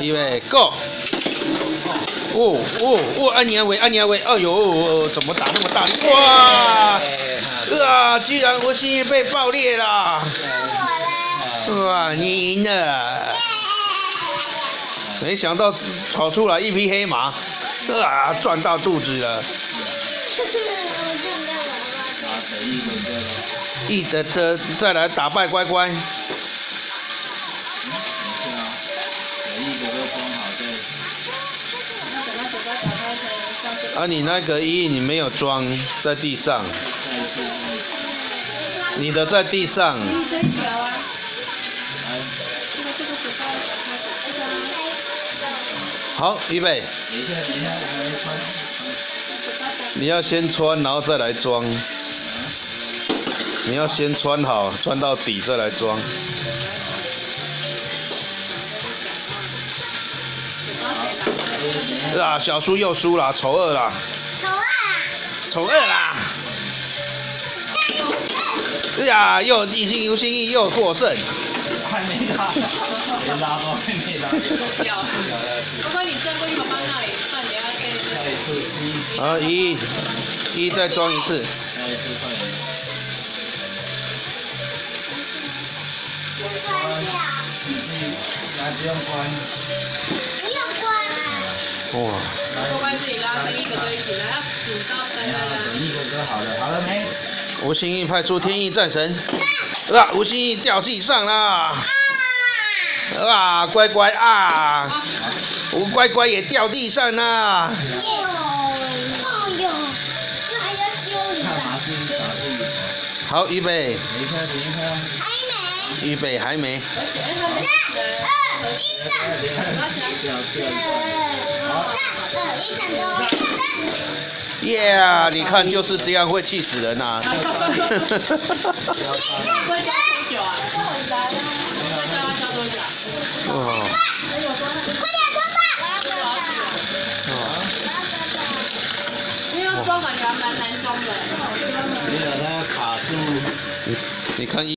预备，Go！哦哦哦，安妮阿伟，安妮阿伟，哎呦，怎么打那么大力？哇！啊！居然我心怡被爆裂了！哇，你赢了！没想到跑出来一匹黑马，啊，赚到肚子了。一得得再来打败乖乖。啊，你那个一你没有装在地上，你的在地上。好，预备。你要先穿，然后再来装。你要先穿好，穿到底再来装。啊，小输又输了，丑二啦！丑二啦！丑二啦！哎呀，又地心游心意又获胜。还没你转过去爸爸那里，要再一次。好，一，一再装一次。再一次快点。关掉。不用关。哇！自己拉，第一个起来，要数到三再拉。一个就好了，好了没？吴心义派出天意战神。啊！吴掉地上啦！啊！乖乖啊！吴乖乖也掉地上啦！哎呦！这还要修理好，预备。还没。预备，还没。三二一，二一，战斗！耶！你看就是这样会气死人呐！哈哈哈哈哈！会加多久啊？会加加多久？哦。快点装吧！因为要装满还蛮难装的。没有，它卡住。你你看一。